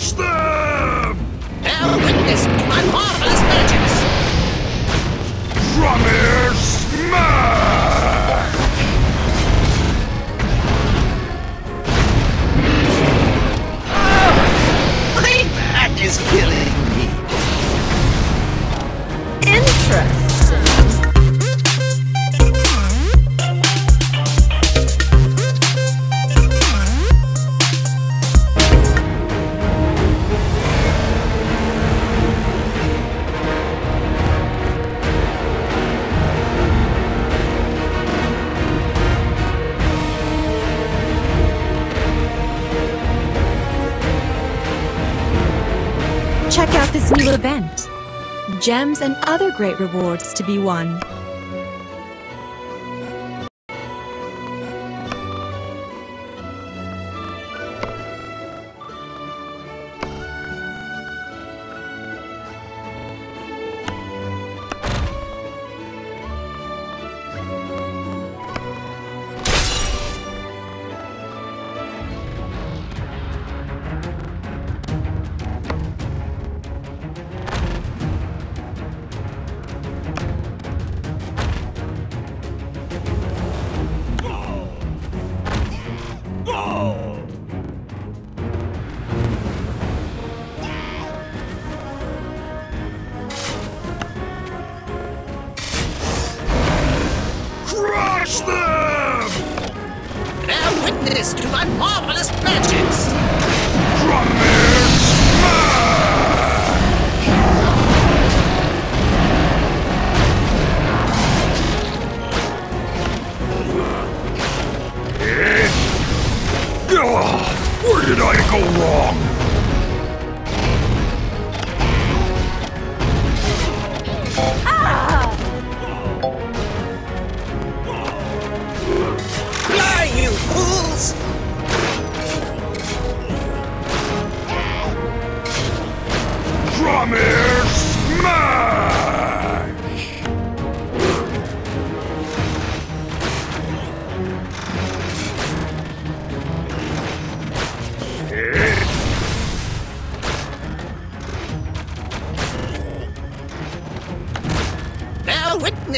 Crush them! Bear witness to my marvelous magics! Drummer smash! Check out this new event. Gems and other great rewards to be won.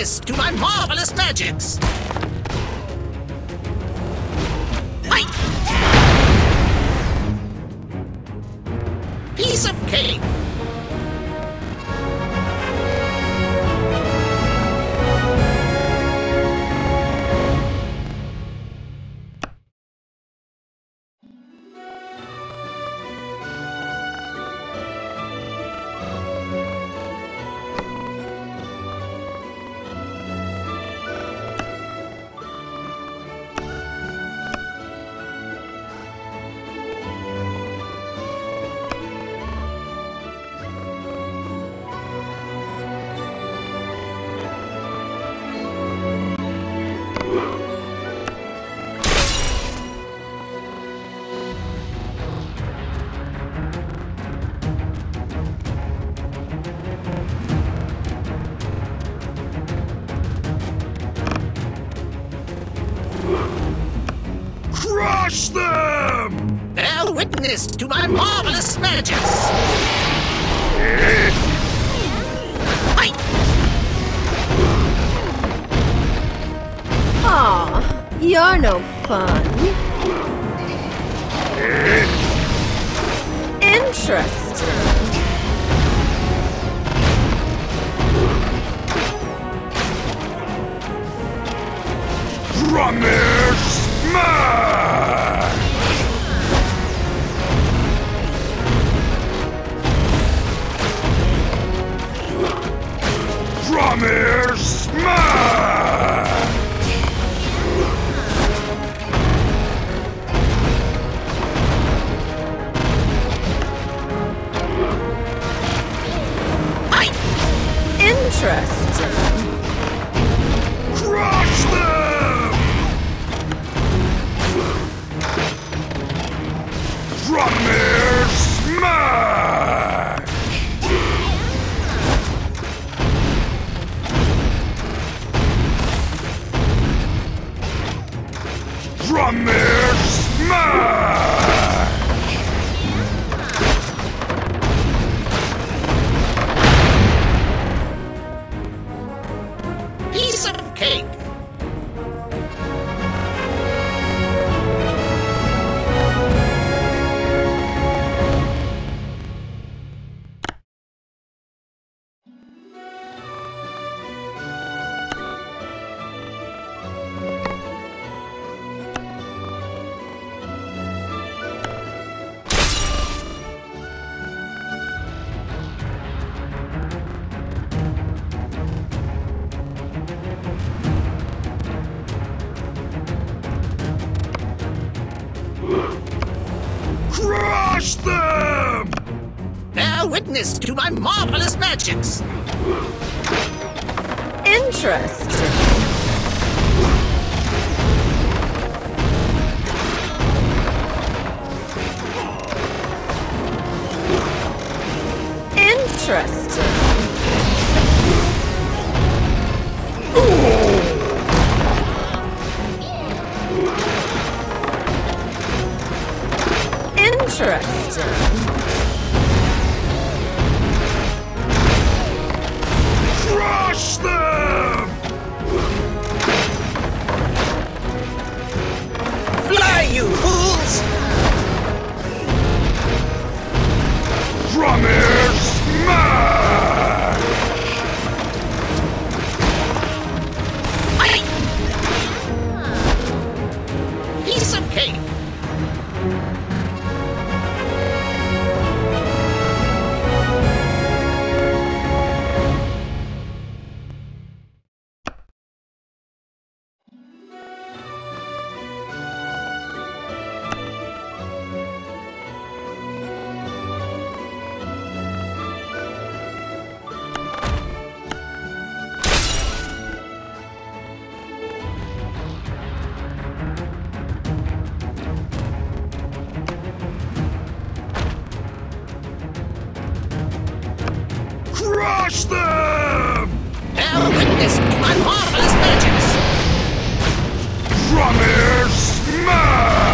Witness to my marvelous magics! Piece of cake! Them! Bear witness to my marvelous magics! Eh? Aw, you're no fun. Interesting. Drummer smash! Drummer smash! Hi! Drummer Bear witness to my marvelous magics. Interesting. Interesting. Interesting. Crush them! Fly, you fools! Drummer smash! Crush them! Bear witness to my marvelous magics. Drummer smash!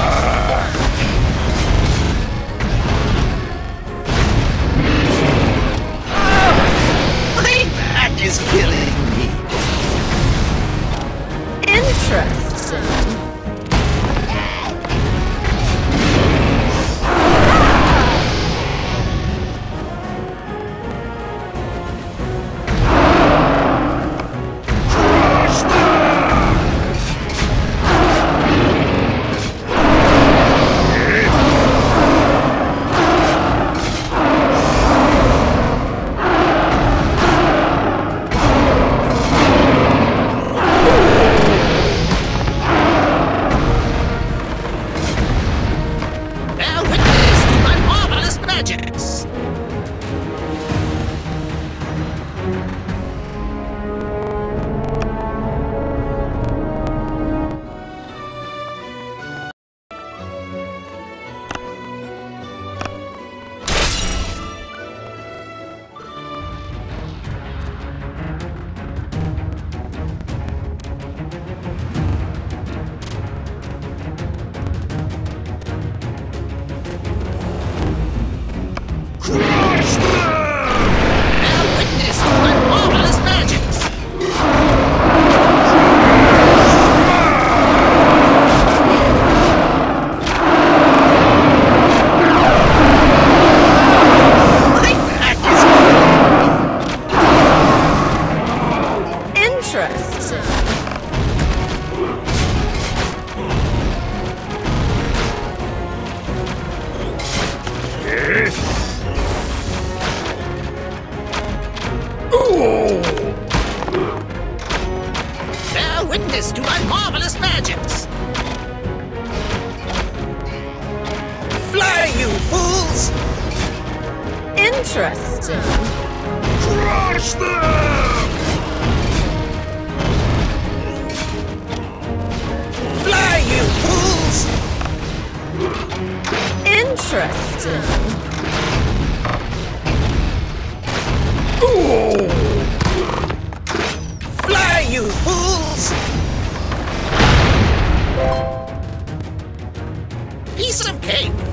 My back is killing me. Interesting. witness to my marvelous magics! Fly, you fools! Interesting. Crush them! Fly, you fools! Interesting. Ooh! is. Piece of cake.